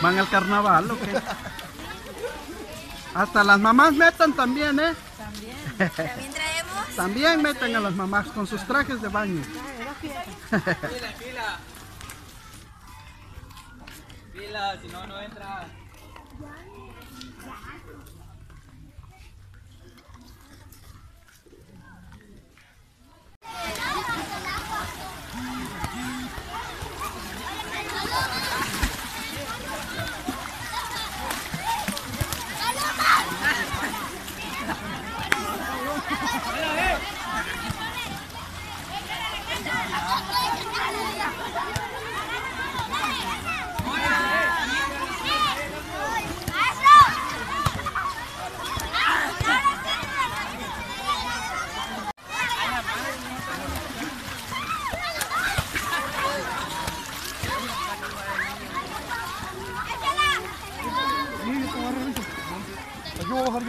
¿Van al carnaval o qué? Hasta las mamás metan también, ¿eh? También. También traemos. También meten a las mamás con sus trajes de baño. Fila, fila. Fila, si no, no entra.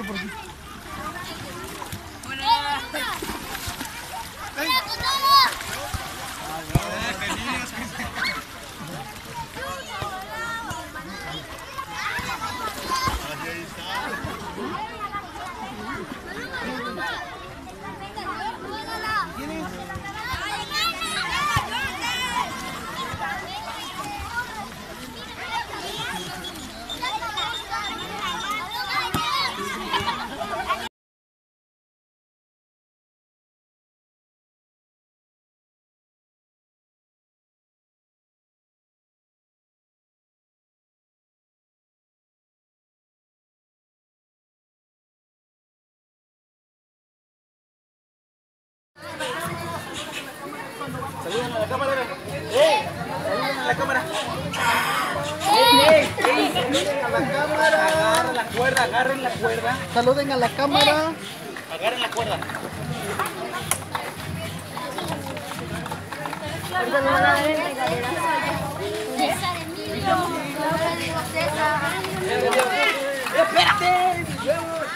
образом. Voy a la cámara. ¡Eh! Saluden a la cámara. ¡Eh, eh! Saluden a la cámara. Agarren la cuerda, agarren la cuerda. Saluden a la cámara. Agarren la cuerda. ¡Espérate!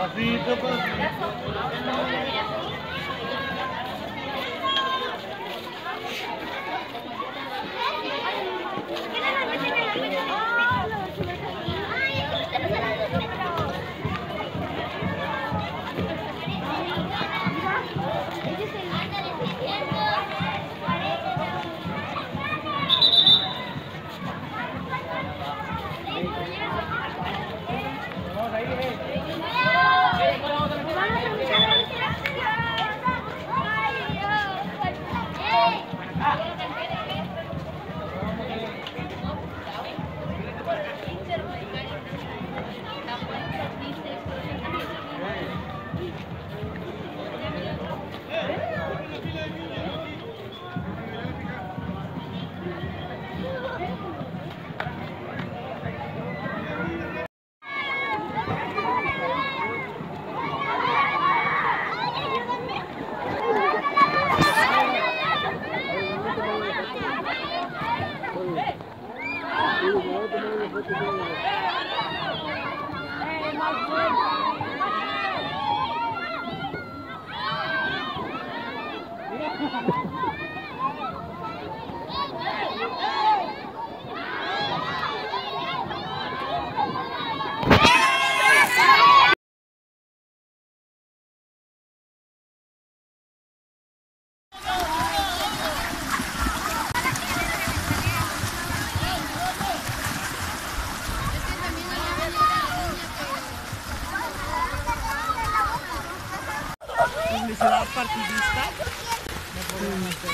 Pra vida, pra vida. Publicidad partidista, no podían hacer.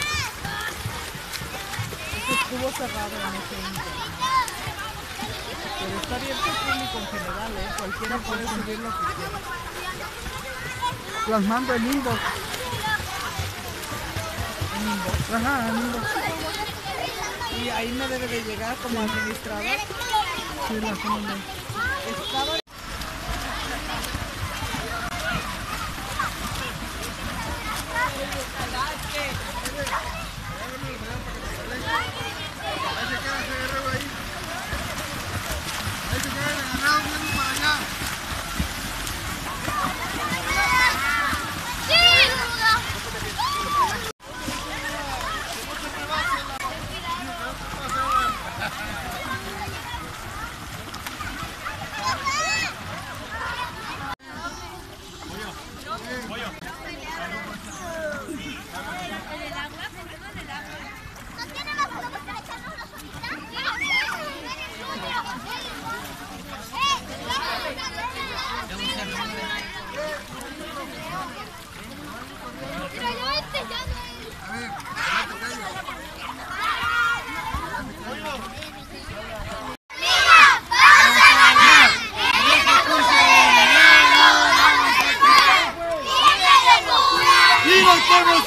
Esto estuvo cerrado en ese inter. Pero está abierto al público en general, ¿eh? Cualquiera puede subir lo que quiera. Las mando en inbox. En inbox. Ajá, en inbox. Y ahí me debe de llegar como administrador. Sí, la Estaba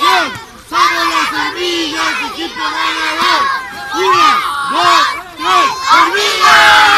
campeón. Somos las hormigas, equipo ganador. Una, dos, tres, hormigas.